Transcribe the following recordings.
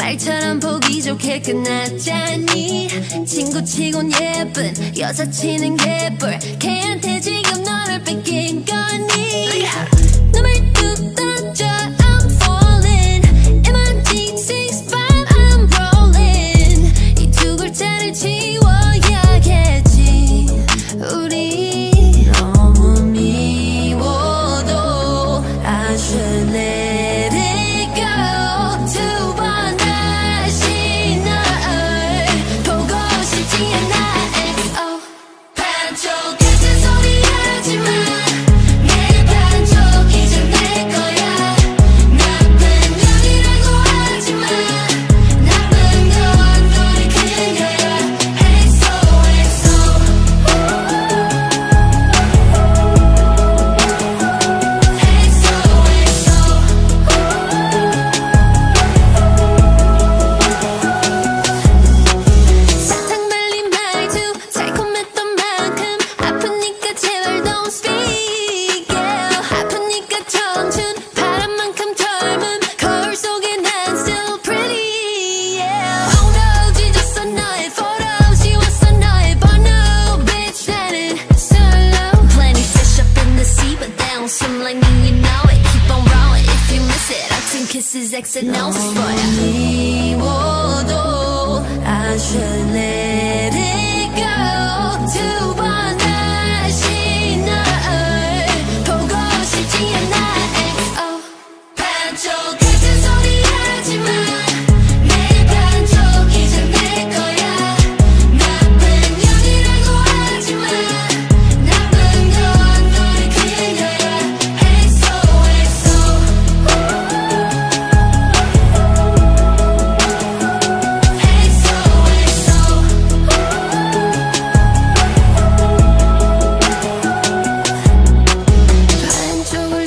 말처럼 보기 좋게 끝났잖니. 친구 치곤 예쁜 여사치는 개뿔 걔한테 지금 너를 뺏긴 거니. 눈을 뚝 던져 I'm falling. M-I-G-65 I'm rolling. 이 두 글자를 지워야겠지. 우리 너무 미워도 let like me, you know it. Keep on rolling. If you miss it I turn kisses X and O's for ya I should let it go too.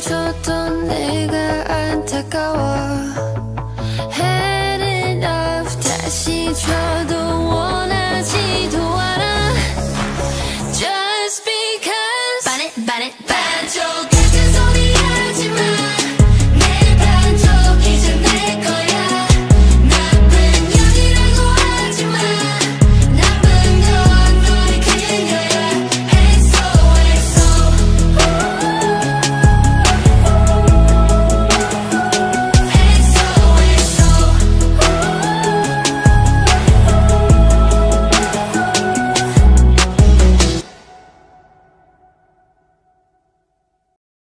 줬던 내가 안타까워. Had enough. 다시 줘도 원하지도 않아. Just because. 반해 반해 반쪽